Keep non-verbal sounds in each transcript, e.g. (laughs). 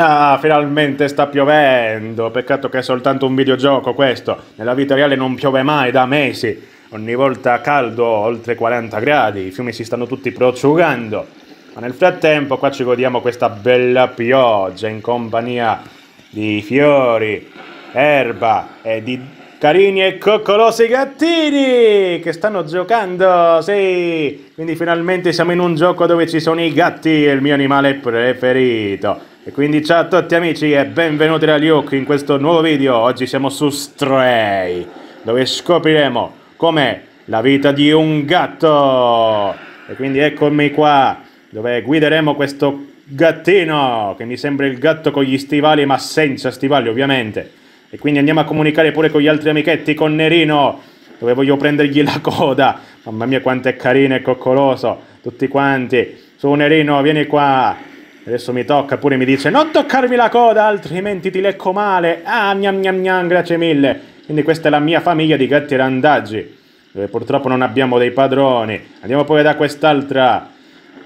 Ah, finalmente sta piovendo. Peccato che è soltanto un videogioco questo. Nella vita reale non piove mai da mesi. Ogni volta caldo, oltre 40 gradi. I fiumi si stanno tutti prosciugando. Ma nel frattempo qua ci godiamo questa bella pioggia in compagnia di fiori, erba e di carini e coccolosi gattini che stanno giocando, sì! Quindi finalmente siamo in un gioco dove ci sono i gatti, il mio animale preferito. E quindi ciao a tutti amici e benvenuti da Luke in questo nuovo video. Oggi siamo su Stray, dove scopriremo com'è la vita di un gatto. E quindi eccomi qua, dove guideremo questo gattino, che mi sembra il gatto con gli stivali ma senza stivali ovviamente. E quindi andiamo a comunicare pure con gli altri amichetti, con Nerino, dove voglio prendergli la coda. Mamma mia quanto è carino e coccoloso, tutti quanti. Su Nerino, vieni qua. Adesso mi tocca, pure mi dice non toccarmi la coda, altrimenti ti lecco male. Ah, gnam gnam gnam, grazie mille. Quindi questa è la mia famiglia di gatti randaggi, dove purtroppo non abbiamo dei padroni. Andiamo poi da quest'altra.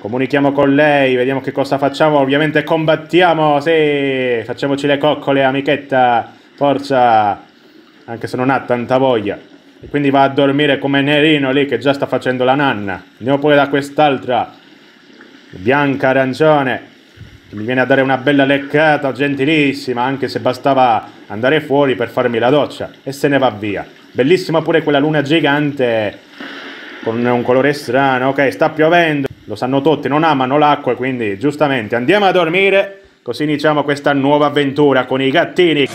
Comunichiamo con lei, vediamo che cosa facciamo. Ovviamente combattiamo, sì, facciamoci le coccole, amichetta. Forza, anche se non ha tanta voglia. E quindi va a dormire come Nerino lì che già sta facendo la nanna. Andiamo poi da quest'altra, bianca arancione mi viene a dare una bella leccata, gentilissima, anche se bastava andare fuori per farmi la doccia, e se ne va via. Bellissima pure quella luna gigante, con un colore strano, ok, sta piovendo, lo sanno tutti, non amano l'acqua, quindi giustamente andiamo a dormire, così iniziamo questa nuova avventura con i gattini.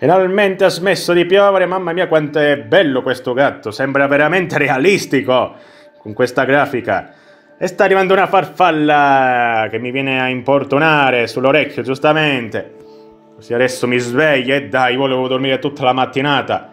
Finalmente ha smesso di piovere, mamma mia quanto è bello questo gatto, sembra veramente realistico con questa grafica. E sta arrivando una farfalla che mi viene a importunare sull'orecchio, giustamente. Così adesso mi sveglia e dai, volevo dormire tutta la mattinata.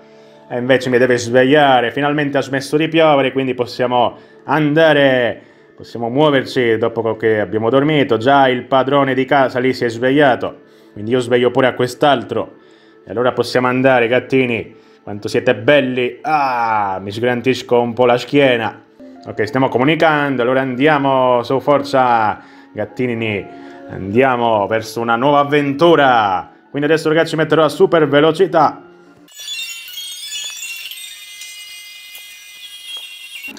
E invece mi deve svegliare, finalmente ha smesso di piovere, quindi possiamo andare, possiamo muoverci dopo che abbiamo dormito. Già il padrone di casa lì si è svegliato, quindi io sveglio pure a quest'altro. E allora possiamo andare, gattini. Quanto siete belli. Ah, mi sgrantisco un po' la schiena. Ok, stiamo comunicando. Allora andiamo, su forza, gattini. Andiamo verso una nuova avventura. Quindi adesso ragazzi metterò a super velocità.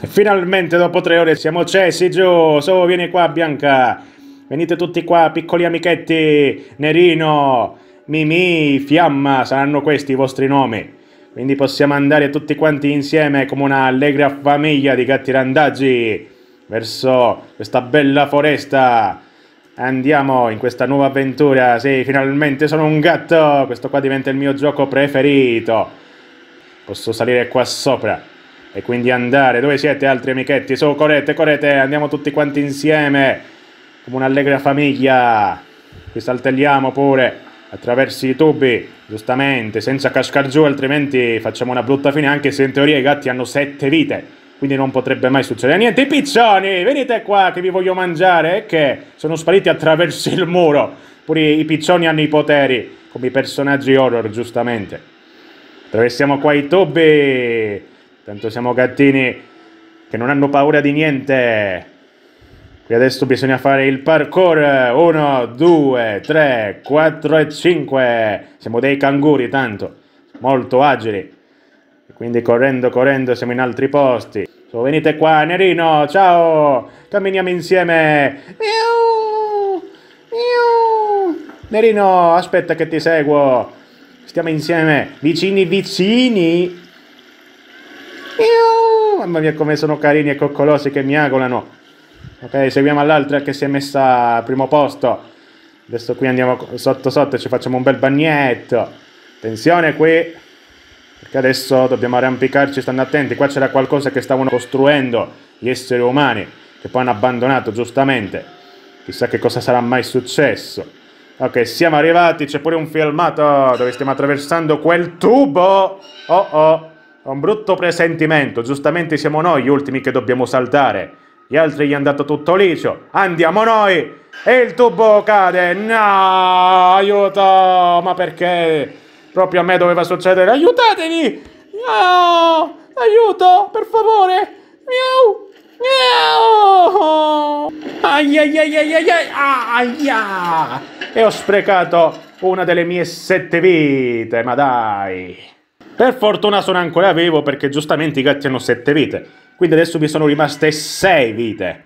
E finalmente dopo tre ore siamo scesi giù. Su, vieni qua Bianca. Venite tutti qua, piccoli amichetti. Nerino. Mimì, Fiamma, saranno questi i vostri nomi. Quindi possiamo andare tutti quanti insieme come una allegra famiglia di gatti randaggi verso questa bella foresta. Andiamo in questa nuova avventura. Sì, finalmente sono un gatto. Questo qua diventa il mio gioco preferito. Posso salire qua sopra e quindi andare. Dove siete altri amichetti? Su, correte, correte. Andiamo tutti quanti insieme come un'allegra famiglia. Qui saltelliamo pure attraverso i tubi, giustamente, senza cascar giù, altrimenti facciamo una brutta fine, anche se in teoria i gatti hanno sette vite. Quindi non potrebbe mai succedere niente. I piccioni, venite qua che vi voglio mangiare. E che sono spariti attraverso il muro. Pure i piccioni hanno i poteri, come i personaggi horror, giustamente. Attraversiamo qua i tubi. Tanto siamo gattini che non hanno paura di niente. Qui adesso bisogna fare il parkour. 1, 2, 3, 4 e 5. Siamo dei canguri, tanto. Molto agili. Quindi correndo, correndo siamo in altri posti. So, venite qua, Nerino, ciao! Camminiamo insieme. Miau! Miau! Nerino, aspetta che ti seguo. Stiamo insieme, vicini vicini. Miau! Mamma mia come sono carini e coccolosi che miagolano. Ok, seguiamo l'altra che si è messa al primo posto. Adesso qui andiamo sotto sotto e ci facciamo un bel bagnetto. Attenzione qui, perché adesso dobbiamo arrampicarci, stando attenti. Qua c'era qualcosa che stavano costruendo gli esseri umani, che poi hanno abbandonato giustamente. Chissà che cosa sarà mai successo. Ok, siamo arrivati, c'è pure un filmato dove stiamo attraversando quel tubo. Oh oh, ho un brutto presentimento, giustamente siamo noi gli ultimi che dobbiamo saltare. Gli altri gli hanno dato tutto liscio. Andiamo noi! E il tubo cade! No! Aiuto! Ma perché? Proprio a me doveva succedere! Aiutatemi! No! Aiuto, per favore! Miau! Miau! Ai! Aia! E ho sprecato una delle mie sette vite, ma dai! Per fortuna sono ancora vivo perché giustamente i gatti hanno sette vite. Quindi adesso mi sono rimaste sei vite.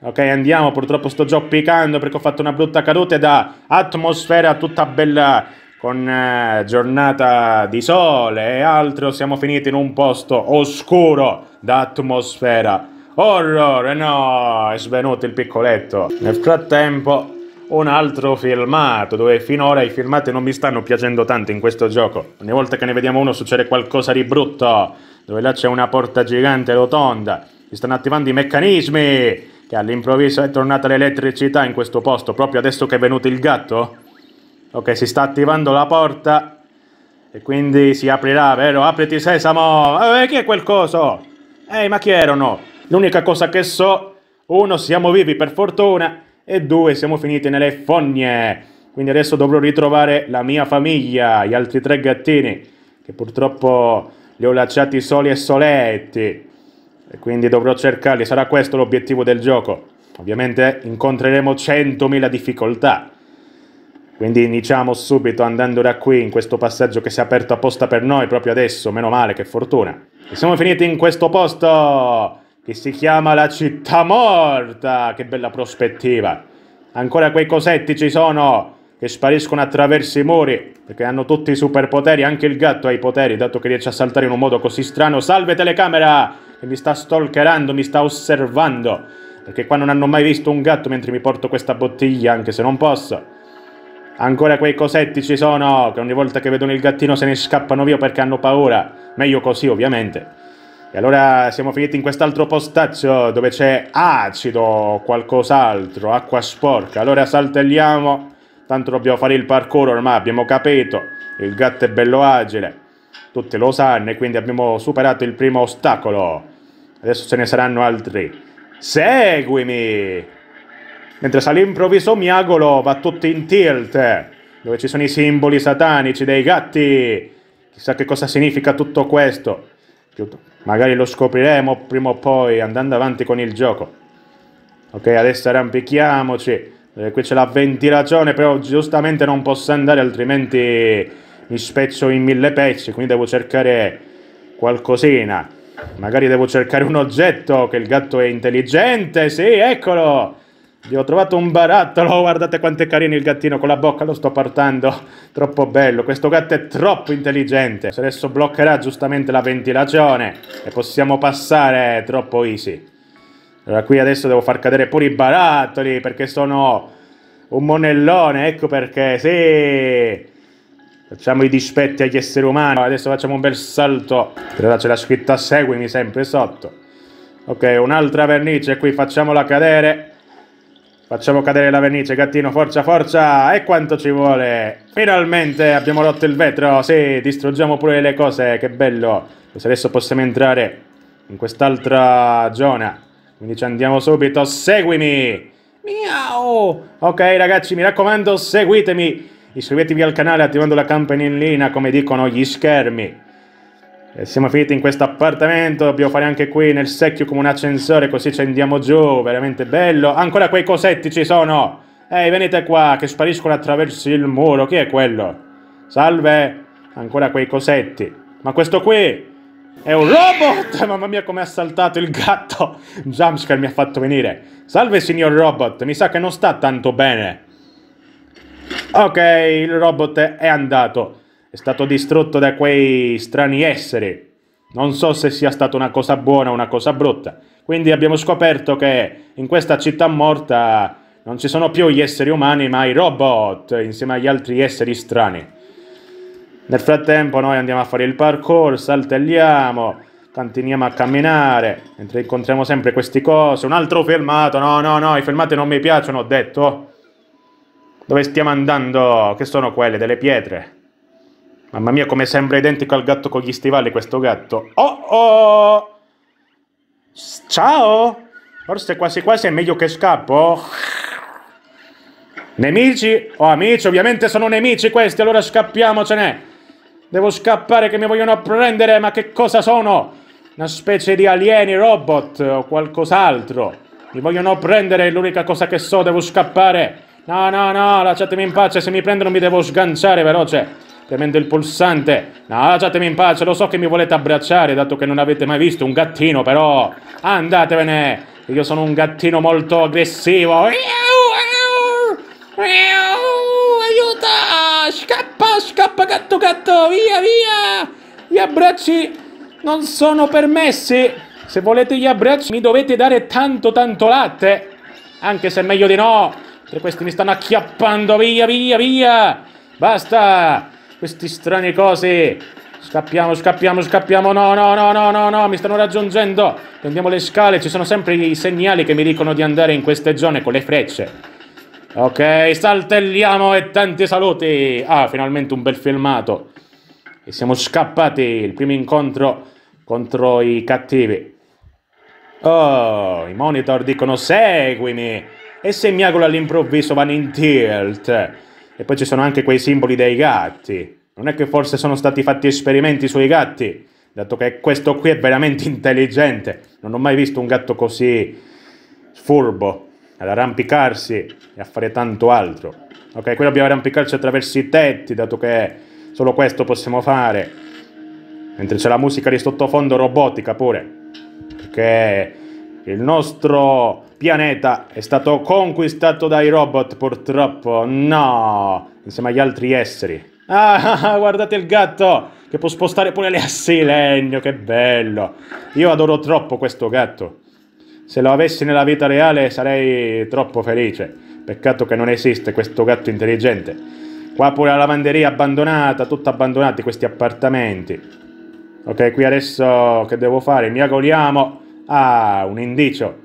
Ok, andiamo, purtroppo sto già piccando perché ho fatto una brutta caduta da atmosfera tutta bella con eh, giornata di sole e altro siamo finiti in un posto oscuro d'atmosfera. Horror, no, è svenuto il piccoletto. Nel frattempo un altro filmato dove finora i filmati non mi stanno piacendo tanto in questo gioco. Ogni volta che ne vediamo uno succede qualcosa di brutto, dove là c'è una porta gigante rotonda, si stanno attivando i meccanismi, che all'improvviso è tornata l'elettricità in questo posto, proprio adesso che è venuto il gatto. Ok, si sta attivando la porta e quindi si aprirà, vero? Apriti sesamo! Eh, chi è quel coso? Ehi, ma chi erano? L'unica cosa che so, uno, siamo vivi per fortuna, e due, siamo finiti nelle fogne. Quindi adesso dovrò ritrovare la mia famiglia, gli altri tre gattini, che purtroppo li ho lasciati soli e soletti. E quindi dovrò cercarli, sarà questo l'obiettivo del gioco. Ovviamente incontreremo 100.000 difficoltà. Quindi iniziamo subito andando da qui, in questo passaggio che si è aperto apposta per noi, proprio adesso, meno male, che fortuna. E siamo finiti in questo posto che si chiama la città morta. Che bella prospettiva. Ancora quei cosetti ci sono che spariscono attraverso i muri perché hanno tutti i superpoteri, anche il gatto ha i poteri dato che riesce a saltare in un modo così strano. Salve telecamera che mi sta stalkerando, mi sta osservando perché qua non hanno mai visto un gatto mentre mi porto questa bottiglia anche se non posso. Ancora quei cosetti ci sono che ogni volta che vedono il gattino se ne scappano via perché hanno paura. Meglio così ovviamente. E allora siamo finiti in quest'altro postaccio dove c'è acido o qualcos'altro, acqua sporca. Allora saltelliamo, tanto dobbiamo fare il parkour ormai, abbiamo capito. Il gatto è bello agile, tutti lo sanno e quindi abbiamo superato il primo ostacolo. Adesso ce ne saranno altri. Seguimi! Mentre all'improvviso miagolo va tutto in tilt, dove ci sono i simboli satanici dei gatti. Chissà che cosa significa tutto questo. Magari lo scopriremo prima o poi andando avanti con il gioco. Ok, adesso arrampichiamoci. Eh, qui c'è la ventilazione, però giustamente non posso andare, altrimenti mi spezzo in mille pezzi, quindi devo cercare qualcosina. Magari devo cercare un oggetto, che il gatto è intelligente, sì, eccolo! Vi ho trovato un barattolo, guardate quanto è carino il gattino con la bocca, lo sto portando, (laughs) troppo bello, questo gatto è troppo intelligente. Adesso bloccherà giustamente la ventilazione e possiamo passare troppo easy. Allora qui adesso devo far cadere pure i barattoli perché sono un monellone, ecco perché, sì! Facciamo i dispetti agli esseri umani, adesso facciamo un bel salto, però c'è la scritta seguimi sempre sotto. Ok, un'altra vernice qui, facciamola cadere. Facciamo cadere la vernice, gattino, forza, forza! E quanto ci vuole? Finalmente abbiamo rotto il vetro, sì, distruggiamo pure le cose, che bello! Adesso possiamo entrare in quest'altra zona. Quindi ci andiamo subito, seguimi! Miau! Ok ragazzi, mi raccomando, seguitemi! Iscrivetevi al canale attivando la campanellina, come dicono gli schermi. E siamo finiti in questo appartamento, dobbiamo fare anche qui nel secchio come un ascensore, così ci andiamo giù, veramente bello. Ancora quei cosetti ci sono! Ehi, venite qua, che spariscono attraverso il muro, chi è quello? Salve! Ancora quei cosetti. Ma questo qui è un robot! (laughs) Mamma mia come ha saltato il gatto! Jumpscare mi ha fatto venire. Salve signor robot, mi sa che non sta tanto bene. Ok, il robot è andato è stato distrutto da quei strani esseri. Non so se sia stata una cosa buona o una cosa brutta. Quindi abbiamo scoperto che in questa città morta non ci sono più gli esseri umani, ma i robot insieme agli altri esseri strani. Nel frattempo noi andiamo a fare il parkour, saltelliamo, continuiamo a camminare, mentre incontriamo sempre questi cose. Un altro fermato, no, no, no, i fermati non mi piacciono, ho detto. Dove stiamo andando? Che sono quelle? Delle pietre. Mamma mia, come sembra identico al gatto con gli stivali questo gatto. Oh oh! Ciao! Forse quasi quasi è meglio che scappo. Nemici o amici? Ovviamente sono nemici questi, allora scappiamocene. Devo scappare che mi vogliono prendere, ma che cosa sono? una specie di alieni, robot o qualcos'altro. Mi vogliono prendere, l'unica cosa che so, devo scappare. No, no, no, lasciatemi in pace, se mi prendono mi devo sganciare veloce. Premendo il pulsante. No, lasciatemi in pace, lo so che mi volete abbracciare, dato che non avete mai visto un gattino, però... Andatevene! Io sono un gattino molto aggressivo. Aiuta! Scappa, gatto, gatto! Via, via! Gli abbracci non sono permessi. Se volete gli abbracci mi dovete dare tanto, tanto latte. Anche se è meglio di no. Per questi mi stanno acchiappando. Via, via, via! Basta! Questi strani cosi. Scappiamo, scappiamo, scappiamo. No, no, no, no, no, no, mi stanno raggiungendo. Prendiamo le scale. Ci sono sempre i segnali che mi dicono di andare in queste zone con le frecce. Ok, saltelliamo e tanti saluti. Ah, finalmente un bel filmato. E siamo scappati. Il primo incontro contro i cattivi. Oh, i monitor dicono seguimi. E se mi auguro all'improvviso vanno in tilt. E poi ci sono anche quei simboli dei gatti. Non è che forse sono stati fatti esperimenti sui gatti? Dato che questo qui è veramente intelligente. Non ho mai visto un gatto così furbo ad arrampicarsi e a fare tanto altro. Ok, qui dobbiamo arrampicarci attraverso i tetti, dato che solo questo possiamo fare. Mentre c'è la musica di sottofondo robotica pure. Perché il nostro pianeta è stato conquistato dai robot, purtroppo. No! Insieme agli altri esseri. Ah, (laughs) guardate il gatto! Che può spostare pure le assi legno, che bello! Io adoro troppo questo gatto. Se lo avessi nella vita reale sarei troppo felice. Peccato che non esiste questo gatto intelligente. Qua pure la lavanderia abbandonata, tutto abbandonati questi appartamenti. Ok, qui adesso che devo fare? Mi agoliamo. Ah, un indicio.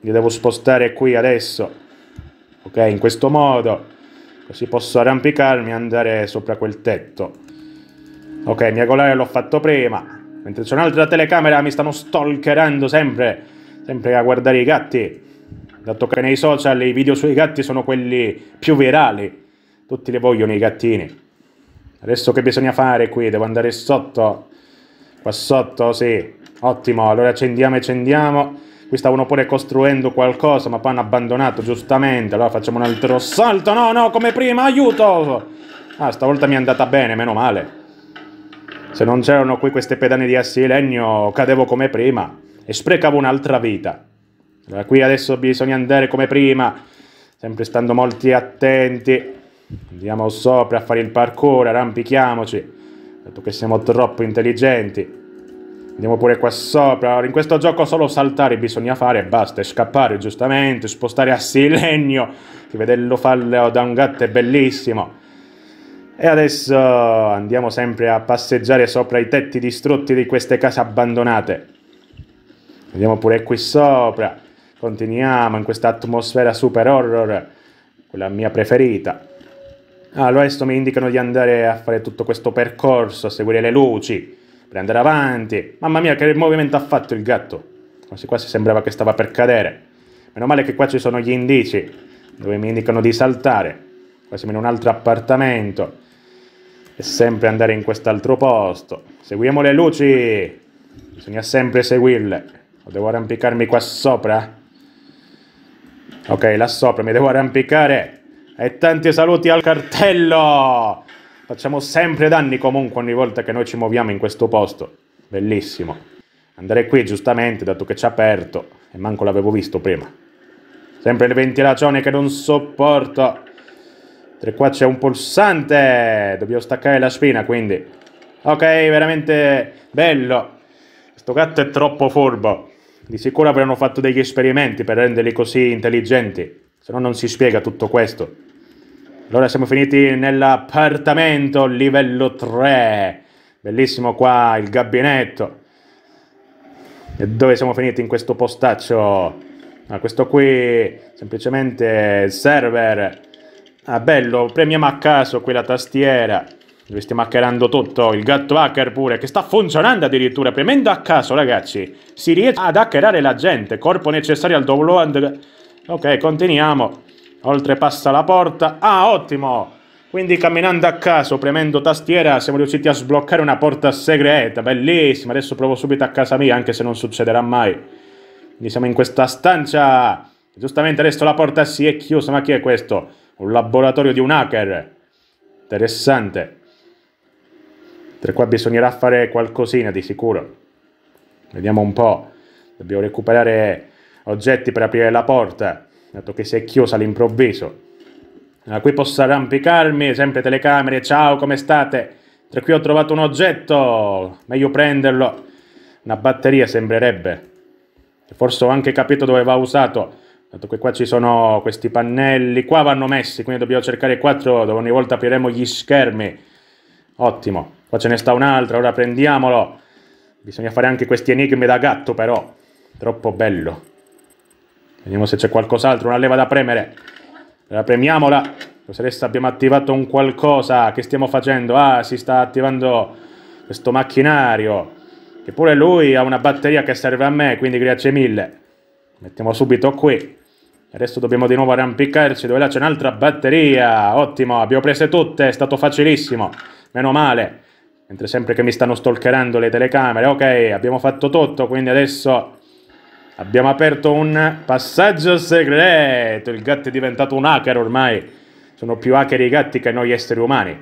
Mi devo spostare qui adesso. Ok, in questo modo. Così posso arrampicarmi e andare sopra quel tetto. Ok, mi agolare l'ho fatto prima. Mentre c'è un'altra telecamera mi stanno stalkerando sempre sempre a guardare i gatti, dato che nei social i video sui gatti sono quelli più virali, tutti li vogliono i gattini. Adesso che bisogna fare qui? Devo andare sotto? Qua sotto, sì. Ottimo, allora accendiamo e accendiamo. Qui stavano pure costruendo qualcosa, ma poi hanno abbandonato, giustamente. Allora facciamo un altro salto. No, no, come prima, aiuto! Ah, stavolta mi è andata bene, meno male. Se non c'erano qui queste pedane di assi legno, cadevo come prima e sprecavo un'altra vita. Allora, qui adesso bisogna andare come prima, sempre stando molti attenti. Andiamo sopra a fare il parkour, arrampichiamoci, dato che siamo troppo intelligenti. Andiamo pure qua sopra. In questo gioco solo saltare bisogna fare basta. E scappare, giustamente. Spostare a legno. Che vederlo fallo da un gatto è bellissimo. E adesso andiamo sempre a passeggiare sopra i tetti distrutti di queste case abbandonate. Andiamo pure qui sopra. Continuiamo in questa atmosfera super horror, quella mia preferita. Allora adesso mi indicano di andare a fare tutto questo percorso, a seguire le luci, per andare avanti. Mamma mia, che movimento ha fatto il gatto! Quasi quasi sembrava che stava per cadere. Meno male che qua ci sono gli indici, dove mi indicano di saltare. Qua in un altro appartamento. E sempre andare in quest'altro posto. Seguiamo le luci! Bisogna sempre seguirle. Devo arrampicarmi qua sopra? Ok, là sopra mi devo arrampicare. E tanti saluti al cartello! Facciamo sempre danni comunque ogni volta che noi ci muoviamo in questo posto. Bellissimo. Andare qui giustamente, dato che c'è aperto. E manco l'avevo visto prima. Sempre le ventilazioni che non sopporto. E qua c'è un pulsante. Dobbiamo staccare la spina, quindi. Ok, veramente bello. Questo gatto è troppo furbo. Di sicuro avranno fatto degli esperimenti per renderli così intelligenti, se no non si spiega tutto questo. Allora siamo finiti nell'appartamento livello 3. Bellissimo qua il gabinetto. E dove siamo finiti in questo postaccio? Ah, questo qui semplicemente server. Ah, bello, premiamo a caso qui la tastiera. Dove stiamo hackerando tutto, il gatto hacker pure, che sta funzionando addirittura, premendo a caso ragazzi, si riesce ad hackerare la gente, corpo necessario al download, ok, continuiamo, oltrepassa la porta, ah ottimo, Quindi camminando a caso, premendo tastiera, siamo riusciti a sbloccare una porta segreta, bellissima. Adesso provo subito a casa mia, anche se non succederà mai. Quindi siamo in questa stanza. Giustamente adesso la porta si è chiusa, ma chi è questo? Un laboratorio di un hacker. Interessante. Mentre qua bisognerà fare qualcosina di sicuro. Vediamo un po'. Dobbiamo recuperare oggetti per aprire la porta, dato che si è chiusa all'improvviso. Da qui posso arrampicarmi, sempre telecamere, ciao, come state? Tra qui ho trovato un oggetto, meglio prenderlo. Una batteria sembrerebbe. Forse ho anche capito dove va usato, dato che qua ci sono questi pannelli, qua vanno messi, quindi dobbiamo cercare quattro dove ogni volta apriremo gli schermi. Ottimo, qua ce ne sta un altro, ora prendiamolo. Bisogna fare anche questi enigmi da gatto però, troppo bello. Vediamo se c'è qualcos'altro, una leva da premere. La premiamola. Così adesso abbiamo attivato un qualcosa. Che stiamo facendo? Ah, si sta attivando questo macchinario. Che pure lui ha una batteria che serve a me, quindi grazie mille. Mettiamo subito qui. Adesso dobbiamo di nuovo arrampicarci, dove là c'è un'altra batteria. Ottimo, abbiamo prese tutte, è stato facilissimo. Meno male. Mentre sempre che mi stanno stalkerando le telecamere. Ok, abbiamo fatto tutto, quindi adesso Abbiamo aperto un passaggio segreto. Il gatto è diventato un hacker ormai. Sono più hacker i gatti che noi esseri umani.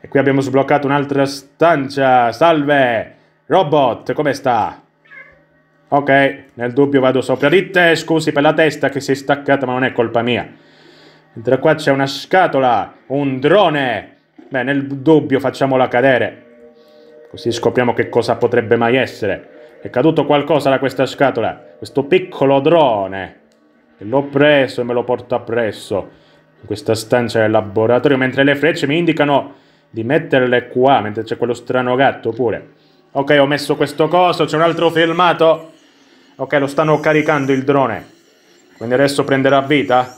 E qui abbiamo sbloccato un'altra stanza. Salve! Robot, come sta? Ok, nel dubbio vado sopra di te. Scusi per la testa che si è staccata, ma non è colpa mia. Mentre qua c'è una scatola, un drone. Beh, nel dubbio facciamola cadere. Così scopriamo che cosa potrebbe mai essere. È caduto qualcosa da questa scatola. Questo piccolo drone. L'ho preso e me lo porto appresso. In questa stanza del laboratorio. Mentre le frecce mi indicano di metterle qua. Mentre c'è quello strano gatto pure. Ok, ho messo questo coso. C'è un altro filmato. Ok, lo stanno caricando il drone. Quindi adesso prenderà vita.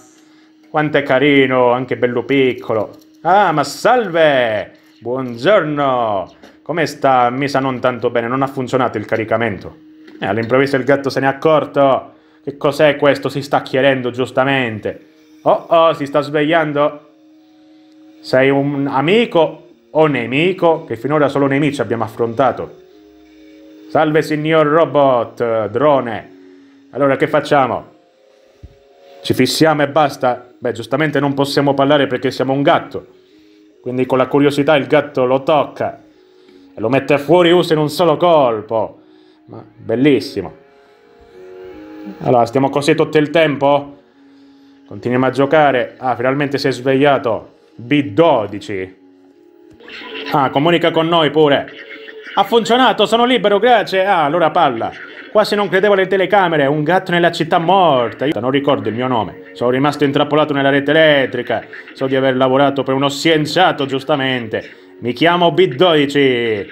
Quanto è carino, anche bello piccolo. Ah, ma salve! Buongiorno! Come sta? Mi sa non tanto bene, non ha funzionato il caricamento. E all'improvviso il gatto se n'è accorto. Che cos'è questo? Si sta chiarendo giustamente. Oh oh, si sta svegliando? Sei un amico o nemico? Che finora solo nemici abbiamo affrontato. Salve signor robot, drone. Allora che facciamo? Ci fissiamo e basta? Beh, giustamente non possiamo parlare perché siamo un gatto. Quindi con la curiosità il gatto lo tocca e lo mette fuori uso in un solo colpo. Ma bellissimo. Allora, stiamo così tutto il tempo? Continuiamo a giocare. Ah, finalmente si è svegliato. B12. Ah, comunica con noi pure. Ha funzionato, sono libero, grazie. Ah, allora palla. Quasi non credevo alle telecamere, un gatto nella città morta. Io non ricordo il mio nome. Sono rimasto intrappolato nella rete elettrica. So di aver lavorato per uno scienziato, giustamente. Mi chiamo B12.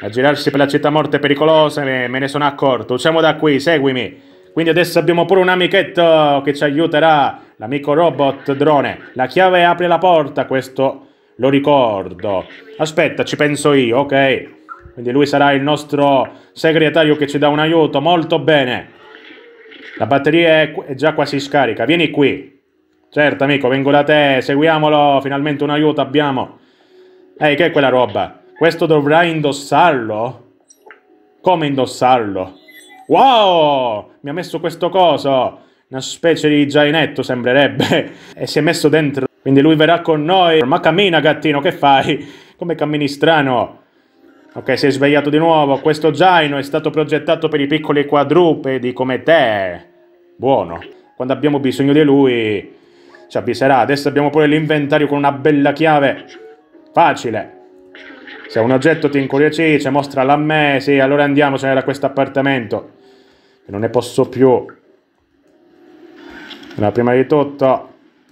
A girarsi per la città morte è pericolosa, me ne sono accorto. Usciamo da qui, seguimi. Quindi adesso abbiamo pure un amichetto che ci aiuterà. L'amico robot drone. La chiave apre la porta, questo lo ricordo. Aspetta, ci penso io, ok? Quindi lui sarà il nostro segretario che ci dà un aiuto. Molto bene. La batteria è già quasi scarica. Vieni qui. Certo, amico, vengo da te. Seguiamolo. Finalmente un aiuto abbiamo. Ehi, che è quella roba? Questo dovrai indossarlo? Come indossarlo? Wow! Mi ha messo questo coso! Una specie di zainetto sembrerebbe. (laughs) E si è messo dentro. Quindi lui verrà con noi. Ma cammina, gattino, che fai? Come cammini strano? Ok, si è svegliato di nuovo. Questo zaino è stato progettato per i piccoli quadrupedi come te. Buono. Quando abbiamo bisogno di lui, ci avviserà. Adesso abbiamo pure l'inventario con una bella chiave. Facile. Se un oggetto ti incuriosisce, mostralo a me, sì, allora andiamocene da questo appartamento. Che non ne posso più. Allora, prima di tutto,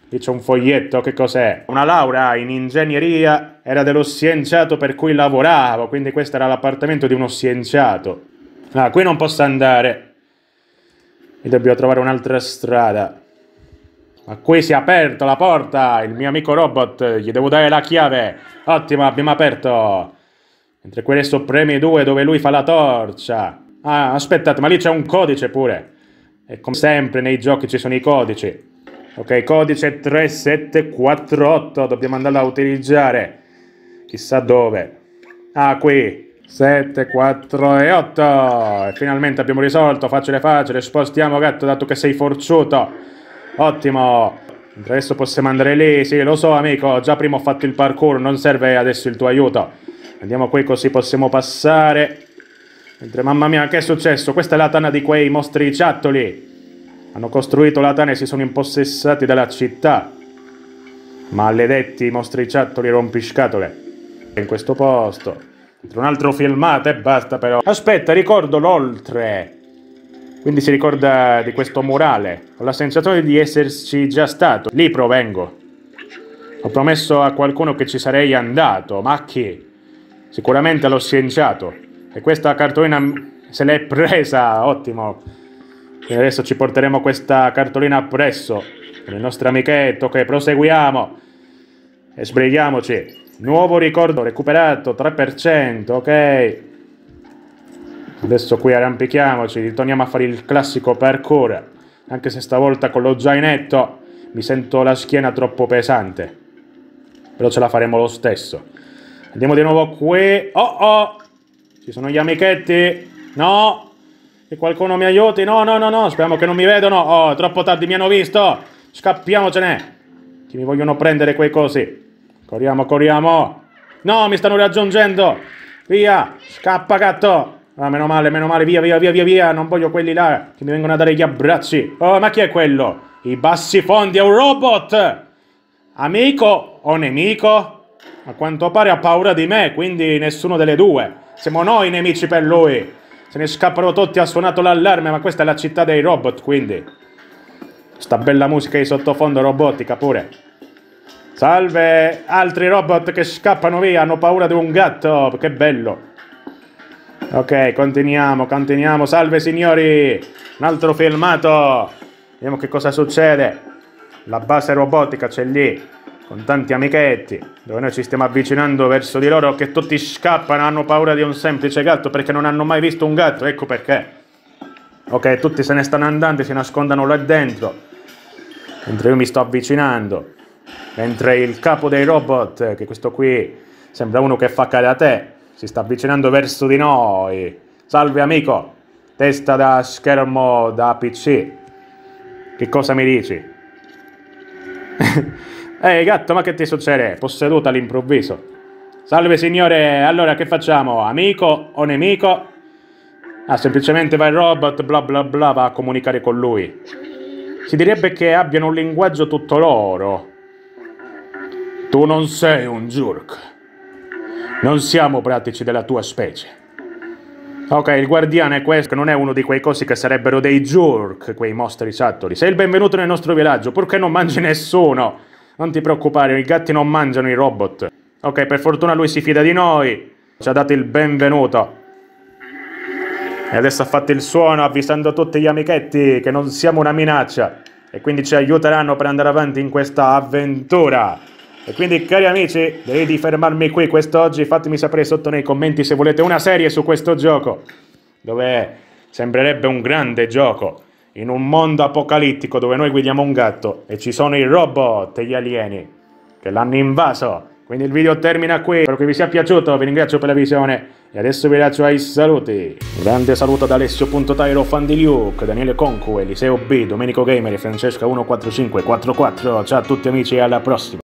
qui c'è un foglietto, che cos'è? Una laurea in ingegneria, era dello scienziato per cui lavoravo, quindi questo era l'appartamento di uno scienziato. Ah, qui non posso andare. Mi dobbiamo trovare un'altra strada. Ma qui si è aperta la porta, il mio amico robot, gli devo dare la chiave. Ottimo, abbiamo aperto. Mentre quelli sono premi due dove lui fa la torcia. Ah, aspettate, ma lì c'è un codice pure. E come sempre nei giochi ci sono i codici. Ok, codice 3748, dobbiamo andarlo a utilizzare. Chissà dove. Ah, qui. 7, 4 e 8. E finalmente abbiamo risolto. Facile facile. Spostiamo gatto dato che sei forzuto. Ottimo. Adesso possiamo andare lì. Sì, lo so amico. Già prima ho fatto il parkour. Non serve adesso il tuo aiuto. Andiamo qui così possiamo passare. Mentre mamma mia che è successo? Questa è la tana di quei mostri ciattoli. Hanno costruito la tana e si sono impossessati della città. Maledetti mostri ciattoli rompiscatole. In questo posto. Un altro filmato e basta però. Aspetta, ricordo l'oltre. Quindi si ricorda di questo murale. Ho la sensazione di esserci già stato. Lì provengo. Ho promesso a qualcuno che ci sarei andato. Ma chi? Sicuramente allo scienziato. E questa cartolina se l'è presa. Ottimo. E adesso ci porteremo questa cartolina appresso. Con il nostro amichetto. Ok, proseguiamo. E sbrighiamoci. Nuovo ricordo recuperato, 3%, ok. Adesso qui arrampichiamoci, ritorniamo a fare il classico parkour. Anche se stavolta con lo zainetto mi sento la schiena troppo pesante. Però ce la faremo lo stesso. Andiamo di nuovo qui. Oh oh! Ci sono gli amichetti? No! Che qualcuno mi aiuti? No, no, no, no! Speriamo che non mi vedano. Oh, troppo tardi mi hanno visto! Scappiamocene! Che mi vogliono prendere quei cosi. Corriamo, corriamo! No, mi stanno raggiungendo! Via! Scappa, gatto! Ah, meno male, meno male, via, via, via, via, via! Non voglio quelli là che mi vengono a dare gli abbracci! Oh, ma chi è quello? I bassi fondi, è un robot! Amico o nemico? A quanto pare ha paura di me, quindi nessuno delle due. Siamo noi i nemici per lui. Se ne scappano tutti, ha suonato l'allarme, ma questa è la città dei robot, quindi. Sta bella musica di sottofondo robotica pure. Salve, altri robot che scappano via, hanno paura di un gatto, che bello. Ok, continuiamo, continuiamo. Salve signori, un altro filmato. Vediamo che cosa succede. La base robotica c'è lì, con tanti amichetti, dove noi ci stiamo avvicinando verso di loro che tutti scappano, hanno paura di un semplice gatto perché non hanno mai visto un gatto, ecco perché. Ok, tutti se ne stanno andando, si nascondono là dentro, mentre io mi sto avvicinando. Mentre il capo dei robot, che questo qui sembra uno che fa karate, si sta avvicinando verso di noi. Salve amico, testa da schermo da PC. Che cosa mi dici? (laughs) Ehi gatto, ma che ti succede? Posseduta all'improvviso. Salve signore, allora che facciamo? Amico o nemico? Ah, semplicemente va il robot, bla bla bla, va a comunicare con lui. Si direbbe che abbiano un linguaggio tutto loro. Tu non sei un Jurk. Non siamo pratici della tua specie. Ok, il guardiano è questo, non è uno di quei cosi che sarebbero dei Jurk, quei mostri sattoli. Sei il benvenuto nel nostro villaggio, purché non mangi nessuno. Non ti preoccupare, i gatti non mangiano i robot. Ok, per fortuna lui si fida di noi. Ci ha dato il benvenuto. E adesso ha fatto il suono avvisando tutti gli amichetti che non siamo una minaccia. E quindi ci aiuteranno per andare avanti in questa avventura. E quindi cari amici, direi di fermarmi qui quest'oggi, fatemi sapere sotto nei commenti se volete una serie su questo gioco, dove sembrerebbe un grande gioco, in un mondo apocalittico dove noi guidiamo un gatto e ci sono i robot e gli alieni che l'hanno invaso. Quindi il video termina qui, spero che vi sia piaciuto, vi ringrazio per la visione e adesso vi lascio ai saluti. Grande saluto da Alessio.Tairo, fan di Luke, Daniele Concu, Eliseo B, Domenico Gamer e Francesca 14544. Ciao a tutti amici e alla prossima.